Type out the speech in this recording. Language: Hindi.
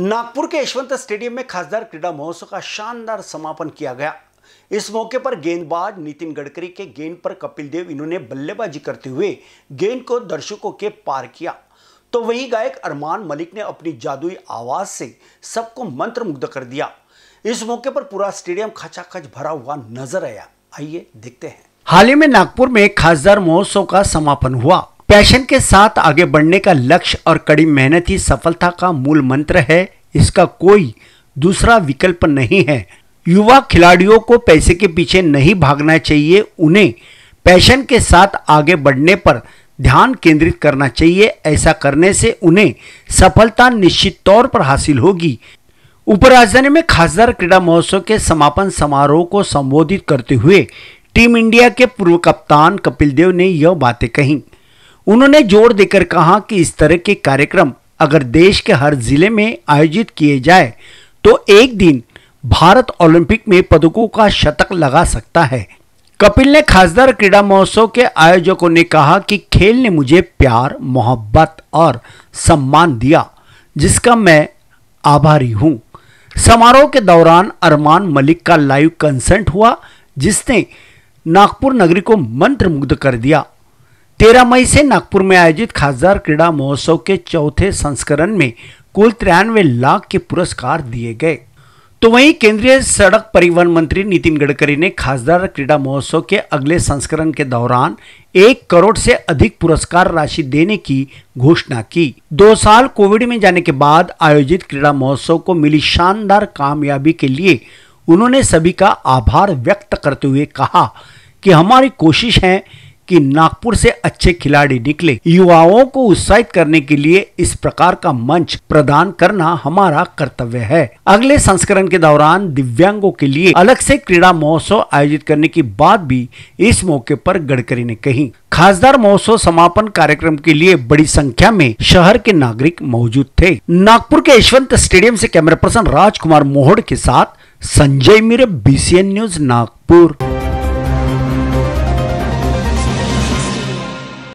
नागपुर के यशवंत स्टेडियम में खासदार क्रीडा महोत्सव का शानदार समापन किया गया। इस मौके पर गेंदबाज नितिन गडकरी के गेंद पर कपिल देव इन्होंने बल्लेबाजी करते हुए गेंद को दर्शकों के पार किया। तो वहीं गायक अरमान मलिक ने अपनी जादुई आवाज़ से सबको मंत्रमुग्ध कर दिया। इस मौके पर पूरा स्टेडियम खचाखच भरा हुआ नज़र आया। आइए देखते हैं। हाल ही में नागपुर में खासदार महोत्सव का समापन हुआ। पैशन के साथ आगे बढ़ने का लक्ष्य और कड़ी मेहनत ही सफलता का मूल मंत्र है। इसका कोई दूसरा विकल्प नहीं है। युवा खिलाड़ियों को पैसे के पीछे नहीं भागना चाहिए। उन्हें पैशन के साथ आगे बढ़ने पर ध्यान केंद्रित करना चाहिए। ऐसा करने से उन्हें सफलता निश्चित तौर पर हासिल होगी। उपराजधानी में खासदार क्रीड़ा महोत्सव के समापन समारोह को संबोधित करते हुए टीम इंडिया के पूर्व कप्तान कपिल देव ने यह बातें कही। उन्होंने ज़ोर देकर कहा कि इस तरह के कार्यक्रम अगर देश के हर ज़िले में आयोजित किए जाए तो एक दिन भारत ओलंपिक में पदकों का शतक लगा सकता है। कपिल ने खासदार क्रीड़ा महोत्सव के आयोजकों ने कहा कि खेल ने मुझे प्यार, मोहब्बत और सम्मान दिया, जिसका मैं आभारी हूँ। समारोह के दौरान अरमान मलिक का लाइव कंसर्ट हुआ, जिसने नागपुर नगरी को मंत्रमुग्ध कर दिया। तेरह मई से नागपुर में आयोजित खासदार क्रीड़ा महोत्सव के चौथे संस्करण में कुल तिरानवे लाख के पुरस्कार दिए गए। तो वहीं केंद्रीय सड़क परिवहन मंत्री नितिन गडकरी ने खासदार क्रीड़ा महोत्सव के अगले संस्करण के दौरान एक करोड़ से अधिक पुरस्कार राशि देने की घोषणा की। दो साल कोविड में जाने के बाद आयोजित क्रीड़ा महोत्सव को मिली शानदार कामयाबी के लिए उन्होंने सभी का आभार व्यक्त करते हुए कहा कि हमारी कोशिश है कि नागपुर से अच्छे खिलाड़ी निकले। युवाओं को उत्साहित करने के लिए इस प्रकार का मंच प्रदान करना हमारा कर्तव्य है। अगले संस्करण के दौरान दिव्यांगों के लिए अलग से क्रीड़ा महोत्सव आयोजित करने की बात भी इस मौके पर गडकरी ने कही। खासदार महोत्सव समापन कार्यक्रम के लिए बड़ी संख्या में शहर के नागरिक मौजूद थे। नागपुर के यशवंत स्टेडियम से कैमरा पर्सन राजकुमार मोहड़ के साथ संजय मीर बीसीएन न्यूज़ नागपुर।